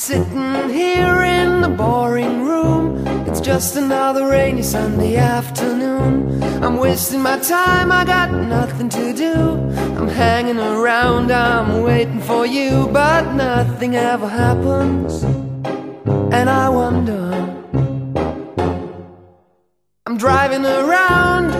sitting here in the boring room. It's just another rainy Sunday afternoon. I'm wasting my time, I got nothing to do. I'm hanging around, I'm waiting for you, but nothing ever happens. And I wonder. I'm driving around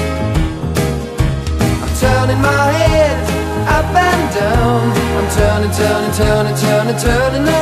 Turning my head up and down. I'm turning, turning, turning, turning, turning